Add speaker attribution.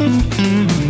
Speaker 1: Mm-hmm.